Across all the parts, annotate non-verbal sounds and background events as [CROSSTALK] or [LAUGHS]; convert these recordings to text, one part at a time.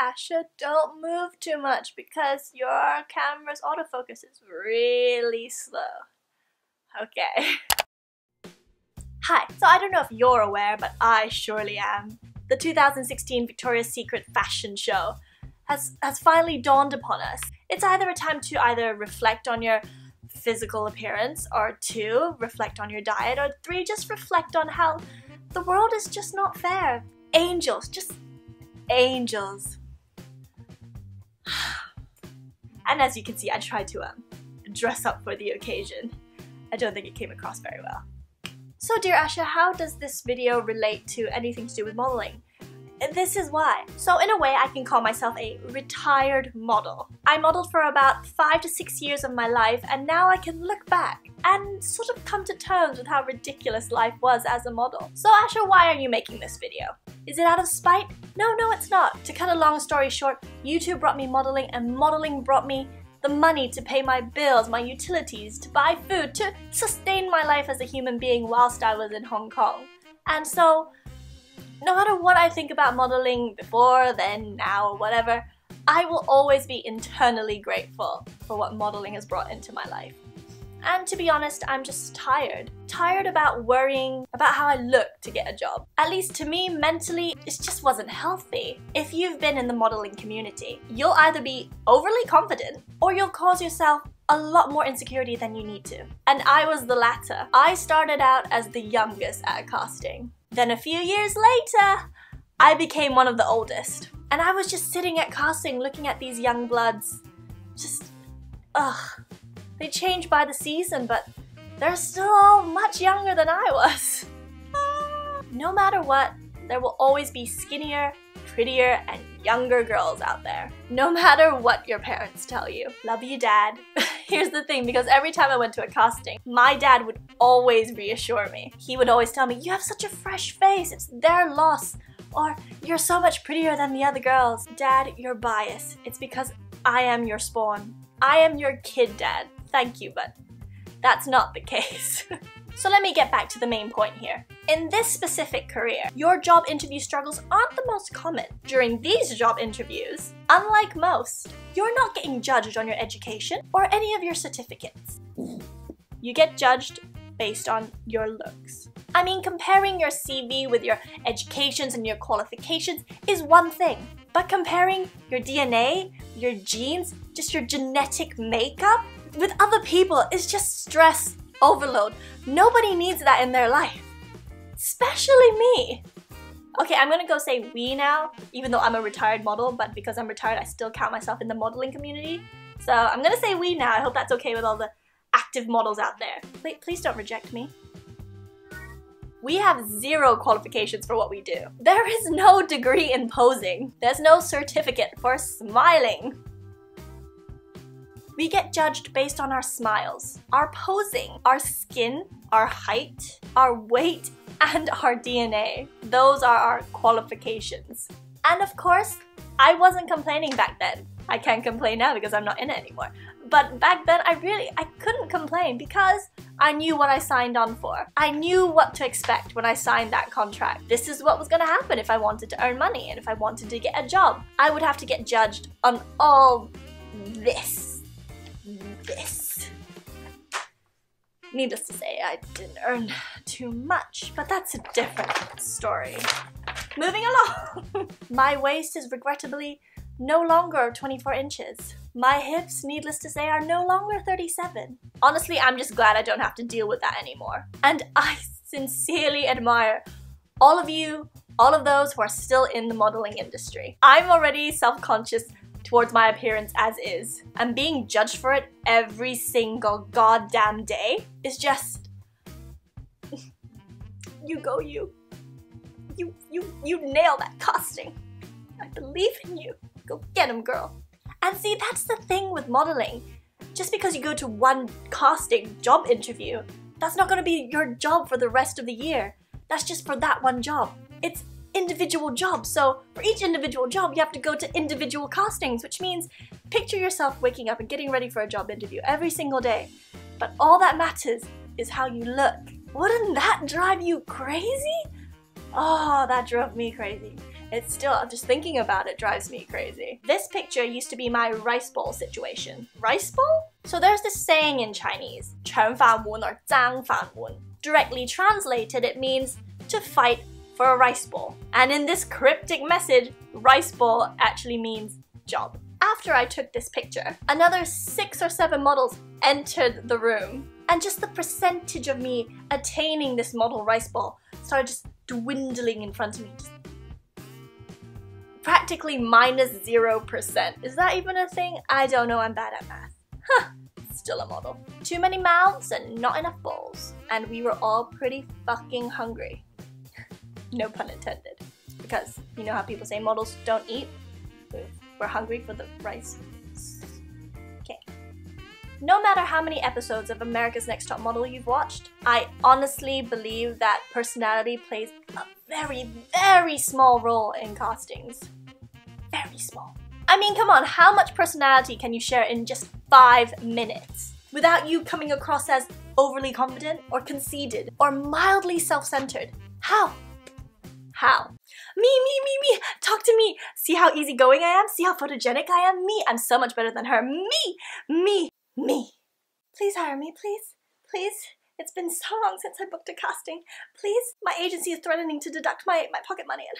Asha, don't move too much because your camera's autofocus is really slow. Okay. Hi, so I don't know if you're aware, but I surely am. The 2016 Victoria's Secret fashion show has, has finally dawned upon us. It's either a time to either reflect on your physical appearance, or two, reflect on your diet, or three, just reflect on how the world is just not fair. Angels, just angels. And as you can see, I tried to um, dress up for the occasion. I don't think it came across very well. So dear Asha, how does this video relate to anything to do with modeling? This is why. So in a way, I can call myself a retired model. I modeled for about five to six years of my life, and now I can look back and sort of come to terms with how ridiculous life was as a model. So Asha, why are you making this video? Is it out of spite? No, no, it's not. To cut a long story short, YouTube brought me modeling, and modeling brought me the money to pay my bills, my utilities, to buy food, to sustain my life as a human being whilst I was in Hong Kong. And so, no matter what I think about modeling before, then, now, or whatever, I will always be internally grateful for what modeling has brought into my life. And to be honest, I'm just tired. Tired about worrying about how I look to get a job. At least to me, mentally, it just wasn't healthy. If you've been in the modeling community, you'll either be overly confident or you'll cause yourself a lot more insecurity than you need to. And I was the latter. I started out as the youngest at casting. Then a few years later, I became one of the oldest. And I was just sitting at casting looking at these young bloods. Just, ugh. They change by the season, but they're still all much younger than I was. no matter what, there will always be skinnier, prettier, and younger girls out there. No matter what your parents tell you. Love you, dad. [LAUGHS] Here's the thing, because every time I went to a casting, my dad would always reassure me. He would always tell me, you have such a fresh face, it's their loss. Or, you're so much prettier than the other girls. Dad, you're biased. It's because I am your spawn. I am your kid, dad thank you, but that's not the case. [LAUGHS] so let me get back to the main point here. In this specific career, your job interview struggles aren't the most common. During these job interviews, unlike most, you're not getting judged on your education or any of your certificates. You get judged based on your looks. I mean, comparing your CV with your educations and your qualifications is one thing, but comparing your DNA, your genes, just your genetic makeup, with other people is just stress overload. Nobody needs that in their life, especially me. Okay, I'm gonna go say we now, even though I'm a retired model, but because I'm retired, I still count myself in the modeling community. So I'm gonna say we now. I hope that's okay with all the active models out there. Please don't reject me. We have zero qualifications for what we do. There is no degree in posing. There's no certificate for smiling. We get judged based on our smiles, our posing, our skin, our height, our weight, and our DNA. Those are our qualifications. And of course, I wasn't complaining back then. I can't complain now because I'm not in it anymore. But back then, I really, I couldn't complain because I knew what I signed on for. I knew what to expect when I signed that contract. This is what was gonna happen if I wanted to earn money and if I wanted to get a job. I would have to get judged on all this this. Needless to say, I didn't earn too much, but that's a different story. Moving along! [LAUGHS] My waist is regrettably no longer 24 inches. My hips, needless to say, are no longer 37. Honestly, I'm just glad I don't have to deal with that anymore. And I sincerely admire all of you, all of those who are still in the modeling industry. I'm already self-conscious towards my appearance as is, and being judged for it every single goddamn day is just. you go, you. You, you, you nail that casting. I believe in you. Go get him, girl. And see, that's the thing with modeling. Just because you go to one casting job interview, that's not gonna be your job for the rest of the year. That's just for that one job. It's individual jobs. So for each individual job, you have to go to individual castings, which means picture yourself waking up and getting ready for a job interview every single day. But all that matters is how you look. Wouldn't that drive you crazy? Oh, that drove me crazy. It's still, just thinking about it drives me crazy. This picture used to be my rice bowl situation. Rice bowl? So there's this saying in Chinese, 全饭碗 or 脏饭碗. Directly translated, it means to fight for a rice ball. And in this cryptic message, rice ball actually means job. After I took this picture, another six or seven models entered the room. And just the percentage of me attaining this model rice ball started just dwindling in front of me. Just practically minus 0%. Is that even a thing? I don't know, I'm bad at math. Huh, still a model. Too many mouths and not enough balls. And we were all pretty fucking hungry. No pun intended. Because you know how people say models don't eat? We're hungry for the rice. Okay. No matter how many episodes of America's Next Top Model you've watched, I honestly believe that personality plays a very, very small role in castings very small. I mean, come on, how much personality can you share in just five minutes? Without you coming across as overly confident or conceited or mildly self-centered. How? How? Me, me, me, me, talk to me. See how easygoing I am? See how photogenic I am? Me, I'm so much better than her. Me, me, me. Please hire me, please, please. It's been so long since I booked a casting. Please, my agency is threatening to deduct my, my pocket money and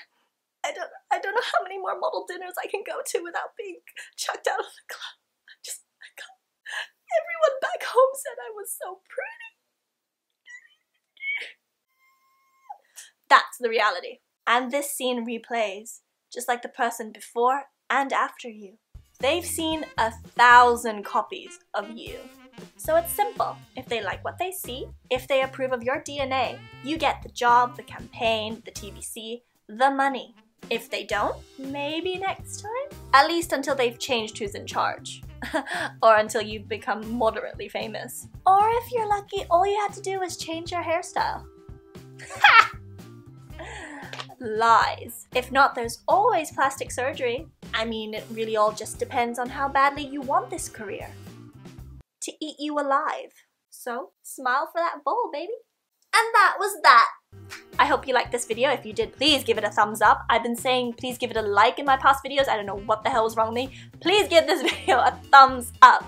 I don't I don't know how many more model dinners I can go to without being chucked out of the club. Just I can't. Everyone back home said I was so pretty. That's the reality. And this scene replays, just like the person before and after you. They've seen a thousand copies of you. So it's simple. If they like what they see, if they approve of your DNA, you get the job, the campaign, the TVC, the money. If they don't, maybe next time? At least until they've changed who's in charge. [LAUGHS] or until you've become moderately famous. Or if you're lucky, all you had to do was change your hairstyle. Ha! [LAUGHS] Lies. If not, there's always plastic surgery. I mean, it really all just depends on how badly you want this career. To eat you alive. So, smile for that bowl, baby. And that was that. I hope you liked this video. If you did, please give it a thumbs up. I've been saying please give it a like in my past videos. I don't know what the hell is wrong with me. Please give this [LAUGHS] video a thumbs up.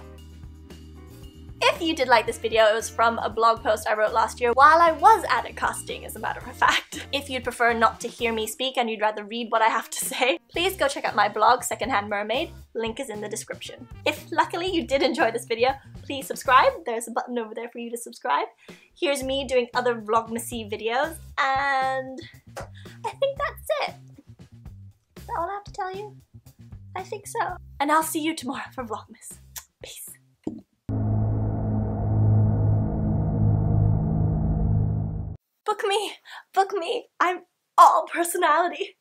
If you did like this video, it was from a blog post I wrote last year while I was at a casting, as a matter of fact. [LAUGHS] If you'd prefer not to hear me speak and you'd rather read what I have to [LAUGHS] say, please go check out my blog, Secondhand Mermaid. Link is in the description. If luckily you did enjoy this video, please subscribe. There's a button over there for you to subscribe. Here's me doing other Vlogmasy videos, and I think that's it. Is that all I have to tell you? I think so. And I'll see you tomorrow for Vlogmas. Peace. Book me! Book me! I'm all personality.